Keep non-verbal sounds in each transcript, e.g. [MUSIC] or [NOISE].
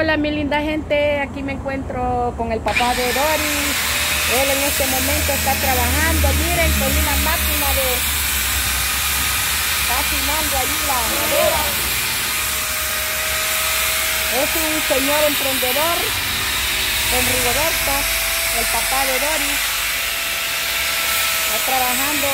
Hola mi linda gente, aquí me encuentro con el papá de Doris. Él en este momento está trabajando, miren, con una máquina de... Está afinando ahí la madera. Es un señor emprendedor, don Rigoberto, el papá de Doris. Está trabajando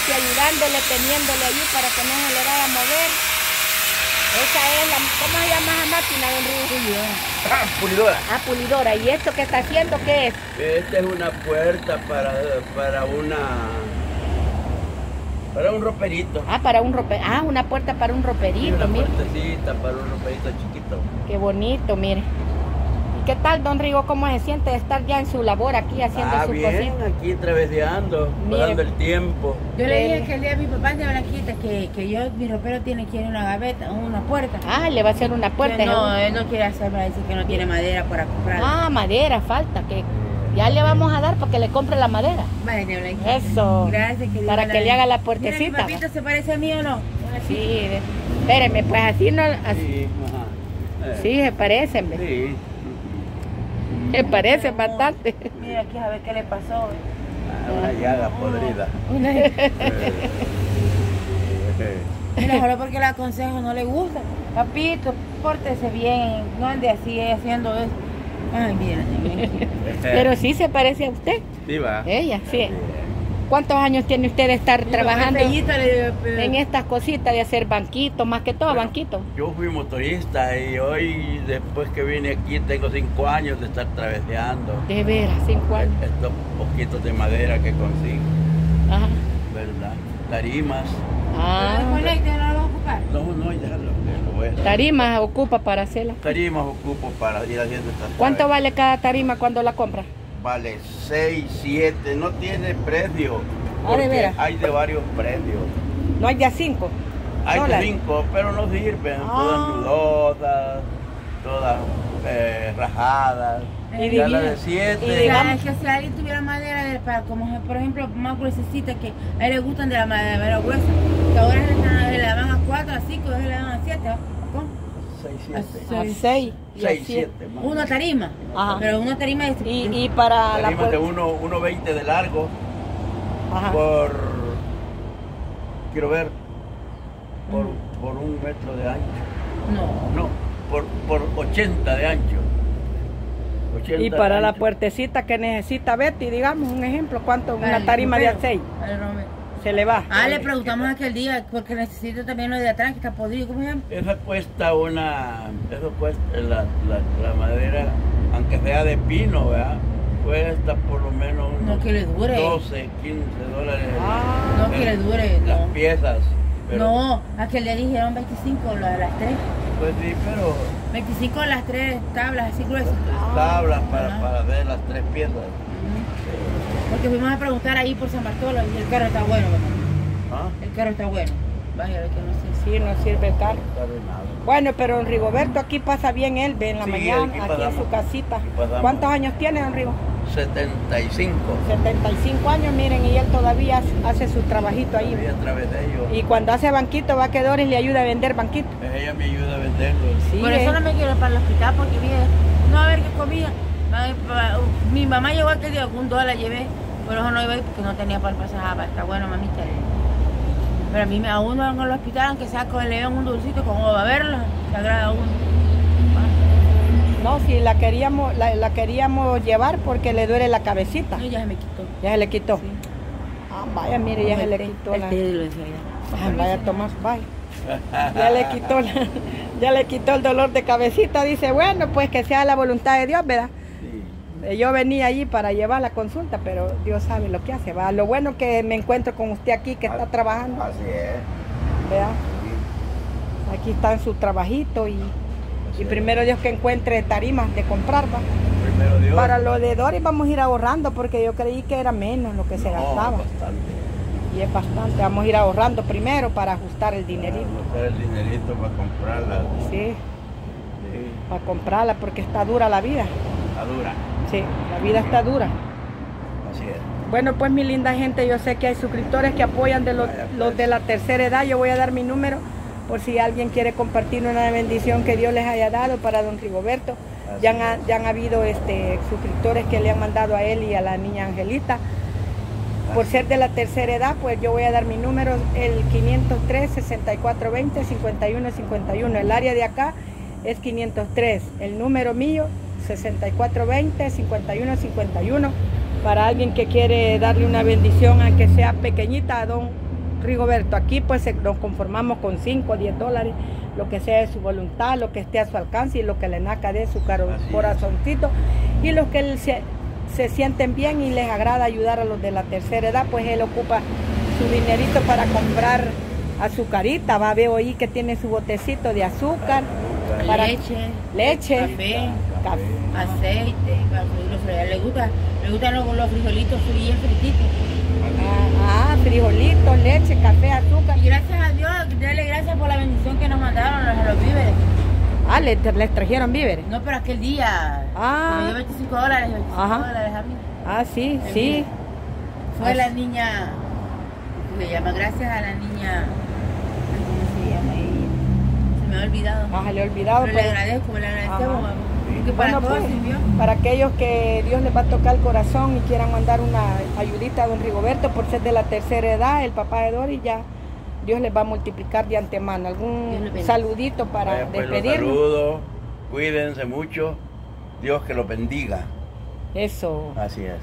Betty ayudándole, teniéndole allí para que no se le vaya a mover. Esa es la, ¿cómo se llama esa máquina, don Ruiz? Ah, pulidora. Ah, pulidora. ¿Y esto que está haciendo qué es? Esta es una puerta para, para una... Para un roperito. Ah, para un rope, ah, una puerta para un Sí, roperito, una mire. puertecita para un roperito chiquito. Qué bonito, mire. ¿Y qué tal, don Rigo? ¿Cómo se siente de estar ya en su labor aquí haciendo Ah, su bien, cosita? aquí traveseando, pasando el tiempo. Yo le dije que el día de mi papá de Blanquita que, que yo, mi ropero tiene que ir a una gaveta, una puerta. Ah, le va a hacer una puerta. Que no, ¿eh? él no quiere hacerme, dice que no tiene madera para comprar. Ah, madera, falta. que Ya le vamos a dar para que le compre la madera. Vale, de Blanquita. Eso. Gracias, que Para me que le haga la Mira, puertecita. mi papito se parece a mí o no. Sí, de- espéreme, pues así no, así, Sí, ajá. Eh, sí se parecen. Sí. [LAUGHS] se parecen bastante. Mira aquí a ver qué le pasó. Ah, Una llaga podrida. Una- Eh, Mira, solo porque le aconsejo no le gusta. Papito, pórtese bien, no ande así haciendo eso. Ay, mira, [LAUGHS] Pero sí se parece a usted, Sí, va. ella, sí. ¿Cuántos años tiene usted de estar trabajando en en estas cositas de hacer banquitos, más que todo Bueno, banquitos? Yo fui motorista y hoy, después que vine aquí, tengo cinco años de estar traveseando. De veras, cinco años. Estos poquitos de madera que consigo, Ajá. ¿verdad? Tarimas. Ah, no lo a ocupar. No, no, ya lo, lo voy a tarimas ocupa para hacerla. Tarimas ocupo para ir haciendo estas ¿Cuánto vale cada tarima cuando la compra? Vale 6, 7, no tiene precio. ¿de porque veras? hay de varios precios. No hay de a cinco. Hay de dólares. 5, pero no sirven. Ah. Todas nudosas, todas eh, rajadas. Y divina- de y 7. O digamos- que si alguien tuviera madera de- para, como por ejemplo, más gruesecita, que a él le gustan de la madera gruesa, que ahora le, se le dan a 4, a 5, se le dan a 7, ¿cómo? 6, A 7. seis y a 6, siete. 7. Una tarima, Ajá. pero una tarima es... Y, y para la Tarimas de puerta. 1,20 de largo Ajá. por. Quiero ver. Por, por un metro de ancho. No, No, por, por 80 de ancho. 80 Y para de la ancho. puertecita que necesita Betty, digamos, un ejemplo, ¿cuánto? Una Vale, tarima de a pero- 6 vale, no me- se le va. Ah, le preguntamos aquel día, porque necesito también lo de atrás, que está podrido, ¿cómo se llama? Eso cuesta una. Eso cuesta. La, la, la madera, aunque sea de pino, ¿verdad? Cuesta por lo menos unos No, que le dure. 12, 15 dólares. Ah, No, que le dure, Las no. piezas. Pero, No, aquel día dijeron 25, la de las 3. Pues sí, pero 25 las tres tablas así gruesas. tablas para, para hacer las tres piezas. Porque fuimos a preguntar ahí por San Bartolo y el carro está bueno, ¿verdad? ¿Ah? El carro está bueno. Vaya, a que no sé. sí, no sirve el carro. Bueno, pero don Rigoberto aquí pasa bien él, ve en la Sí, mañana, aquí aquí en su casita. ¿Cuántos años tiene don Rigo? 75. 75 años, miren, y él todavía hace su trabajito ahí. Y a través de ellos. Y cuando hace banquito va que Doris le ayuda a vender banquito. Ella me ayuda a venderlos. Sí, por eh. eso no me quiero para el hospital porque mire, no va a ver qué comida. Mi mamá llegó aquel día, un dólar llevé, por eso no iba a ir porque no tenía para el pasaje. Ah, Está bueno, mamita. Pero a mí, me- a uno en el hospital, aunque sea con le un dulcito, como va a verla, se agrada a uno. No, si la queríamos, la, la queríamos llevar porque le duele la cabecita. No, ya se me quitó. Ya se le quitó. Sí. Ah, vaya, mire, ya se le quitó El la. té lo decía ya. Ah, vaya, Tomás, vaya. Ya le quitó la- [LAUGHS] ya le quitó el dolor de cabecita. Dice, bueno, pues que sea la voluntad de Dios, ¿verdad? Eh, Yo venía allí para llevar la consulta, pero Dios sabe lo que hace. ¿va? Lo bueno que me encuentro con usted aquí, que está trabajando, Así es. Sí. Aquí está en su trabajito y, y primero Dios que encuentre tarimas de comprar, ¿va? Primero Dios. Para lo de Doris vamos a ir ahorrando porque yo creí que era menos lo que se No, gastaba. bastante. Y es bastante. Vamos a ir ahorrando primero para ajustar el dinerito. Para el dinerito para comprarla. Sí, Sí, para comprarla porque está dura la vida. Está dura. Sí, la vida está dura. Así es. Bueno, pues mi linda gente, yo sé que hay suscriptores que apoyan de los, Vaya, pues. los de la tercera edad. Yo voy a dar mi número por si alguien quiere compartir una bendición que Dios les haya dado para don Rigoberto. Así Ya han, ya han habido este, suscriptores que le han mandado a él y a la niña Angelita. Por ser de la tercera edad, pues yo voy a dar mi número, el 503-6420-5151. El área de acá es 503. El número mío, 6420-5151. Para alguien que quiere darle una bendición, aunque sea pequeñita, a don Rigoberto. Aquí pues nos conformamos con 5 o 10 dólares, lo que sea de su voluntad, lo que esté a su alcance y lo que le naca de su caro- corazoncito. Y los que se, se sienten bien y les agrada ayudar a los de la tercera edad, pues él ocupa su dinerito para comprar azucarita. Va, veo ahí que tiene su botecito de azúcar, Para- leche, leche, café, café. aceite, para freír los frijoles. Le gusta, le gustan los, los frijolitos bien frititos. Ah, ah, frijolitos, leche, café, azúcar. Y gracias a Dios, dale gracias por la bendición que nos mandaron a los víveres. Ah, le- les trajeron víveres. No, pero aquel día, Ah. me dio 25 dólares, 25 Ajá. dólares a mí. Ah, sí, sí. Fue Ah, la niña, ¿cómo se llama? Gracias a la niña, ¿cómo se llama ella? Se me ha olvidado. Ah, se le ha olvidado. pero le pero- agradezco, le agradecemos, Ajá. Para Bueno, pues, para aquellos que Dios les va a tocar el corazón y quieran mandar una ayudita a don Rigoberto por ser de la tercera edad, el papá de Dori ya Dios les va a multiplicar de antemano. ¿Algún saludito para Vaya, pues, los despedirnos? saludo, cuídense mucho, Dios que los bendiga. Eso. Así es.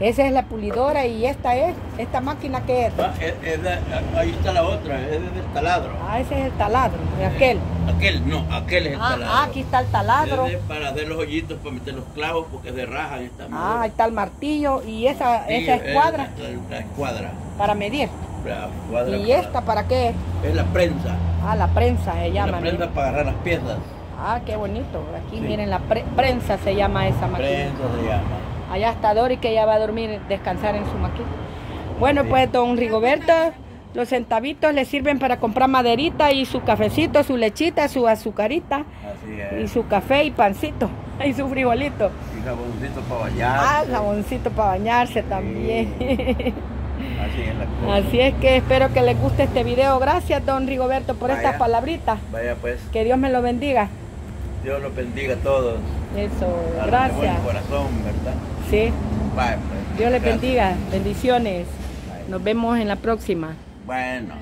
Esa es la pulidora y esta es, esta máquina que es. Ah, es- es de- ahí está la otra, es del taladro. Ah, ese es el taladro, de aquel. Aquel, no, aquel es el Ah, taladro. ah, aquí está el taladro. Es de- para hacer los hoyitos, para meter los clavos, porque se rajan esta Ah, madera. ahí está el martillo y esa, Sí, esa es escuadra La, la escuadra. para medir. La escuadra ¿Y para- esta para qué? Es la prensa. Ah, la prensa se llama. la prensa para agarrar las piezas. Ah, qué bonito. Aquí Sí. miren, la pre- prensa se llama esa máquina. Prensa se llama. Allá está Dori que ya va a dormir, descansar en su máquina. Bueno, pues don Rigoberto, los centavitos le sirven para comprar maderita y su cafecito, su lechita, su azucarita Así y es. su café y pancito [LAUGHS] y su frijolito. Y jaboncito para bañar. Ah, jaboncito para bañarse también. [LAUGHS] Así es la cosa. Así es que espero que les guste este video. Gracias, don Rigoberto, por Vaya. estas palabritas. Vaya pues, Que Dios me lo bendiga. Dios los bendiga a todos. Eso, de gracias. buen corazón, ¿verdad? Sí, pues. Dios les bendiga. Bendiciones. Nos vemos en la próxima. Bueno.